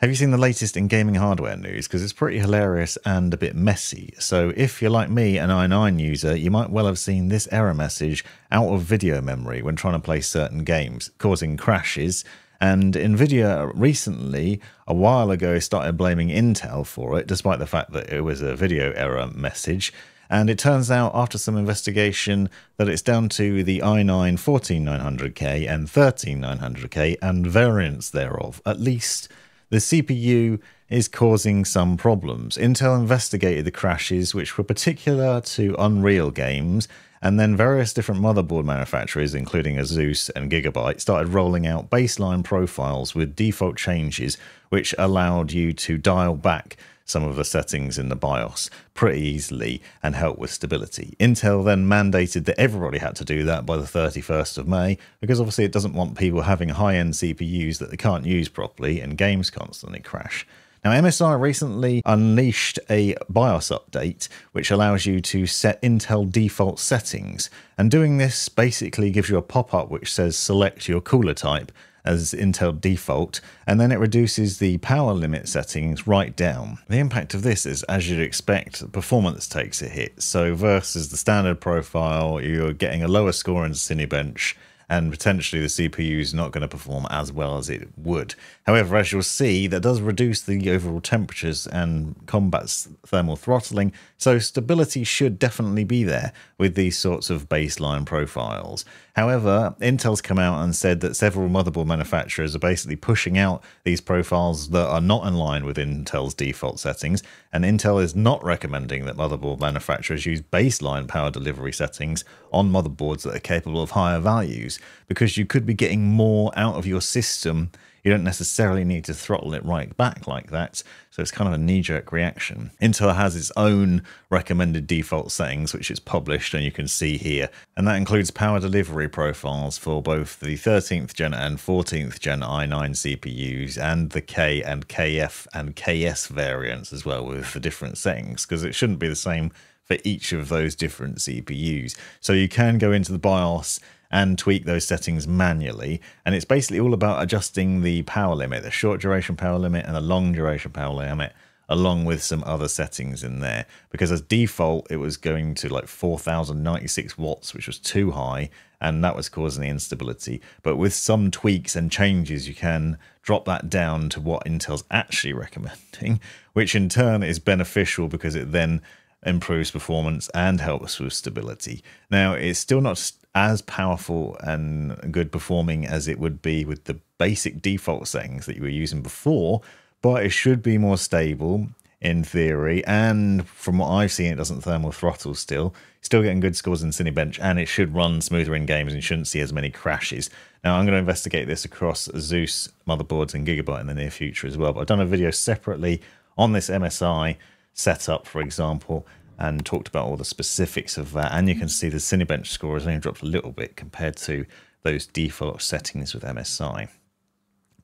Have you seen the latest in gaming hardware news? Because it's pretty hilarious and a bit messy. So, if you're like me, an i9 user, you might well have seen this error message out of video memory when trying to play certain games, causing crashes. And Nvidia recently, a while ago, started blaming Intel for it, despite the fact that it was a video error message. And it turns out, after some investigation, that it's down to the i9 14900K and 13900K and variants thereof, at least the CPU is causing some problems. Intel investigated the crashes, which were particular to Unreal games, and then various different motherboard manufacturers, including Asus and Gigabyte, started rolling out baseline profiles with default changes, which allowed you to dial back some of the settings in the BIOS pretty easily and help with stability. Intel then mandated that everybody had to do that by the 31st of May because obviously it doesn't want people having high end CPUs that they can't use properly and games constantly crash. Now, MSI recently unleashed a BIOS update which allows you to set Intel default settings. And doing this basically gives you a pop up which says select your cooler type as Intel default, and then it reduces the power limit settings right down. The impact of this is, as you'd expect, performance takes a hit. So versus the standard profile, you're getting a lower score in Cinebench, and potentially the CPU is not going to perform as well as it would. However, as you'll see, that does reduce the overall temperatures and combats thermal throttling, so stability should definitely be there with these sorts of baseline profiles. However, Intel's come out and said that several motherboard manufacturers are basically pushing out these profiles that are not in line with Intel's default settings, and Intel is not recommending that motherboard manufacturers use baseline power delivery settings on motherboards that are capable of higher values, because you could be getting more out of your system you don't necessarily need to throttle it right back like that. So it's kind of a knee jerk reaction. Intel has its own recommended default settings, which is published and you can see here. And that includes power delivery profiles for both the 13th gen and 14th gen i9 CPUs and the K and KF and KS variants as well with the different settings because it shouldn't be the same for each of those different CPUs. So you can go into the BIOS and tweak those settings manually. And it's basically all about adjusting the power limit, the short duration power limit and the long duration power limit, along with some other settings in there. Because as default, it was going to like 4096 watts, which was too high, and that was causing the instability. But with some tweaks and changes, you can drop that down to what Intel's actually recommending, which in turn is beneficial because it then improves performance and helps with stability. Now, it's still not as powerful and good performing as it would be with the basic default settings that you were using before, but it should be more stable in theory. And from what I've seen, it doesn't thermal throttle still. Still getting good scores in Cinebench, and it should run smoother in games and shouldn't see as many crashes. Now, I'm going to investigate this across Asus motherboards and Gigabyte in the near future as well. But I've done a video separately on this MSI setup, for example, and talked about all the specifics of that. And you can see the Cinebench score has only dropped a little bit compared to those default settings with MSI.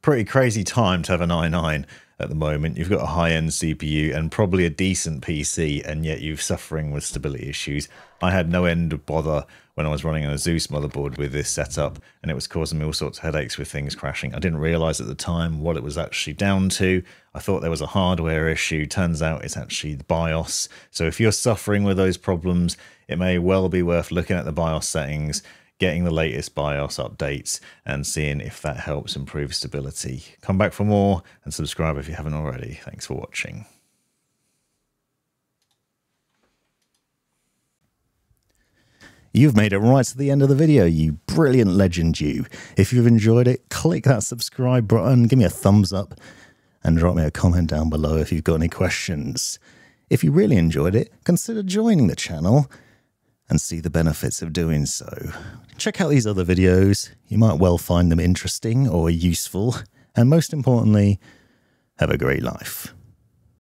Pretty crazy time to have an i9 at the moment. You've got a high-end CPU and probably a decent PC, and yet you're suffering with stability issues. I had no end of bother when I was running an Asus motherboard with this setup, and it was causing me all sorts of headaches with things crashing. I didn't realize at the time what it was actually down to. I thought there was a hardware issue. Turns out it's actually the BIOS. So if you're suffering with those problems, it may well be worth looking at the BIOS settings getting the latest BIOS updates and seeing if that helps improve stability. Come back for more and subscribe if you haven't already. Thanks for watching. You've made it right to the end of the video, you brilliant legend you. If you've enjoyed it, click that subscribe button, give me a thumbs up, and drop me a comment down below if you've got any questions. If you really enjoyed it, consider joining the channel and see the benefits of doing so. Check out these other videos. You might well find them interesting or useful. And most importantly, have a great life.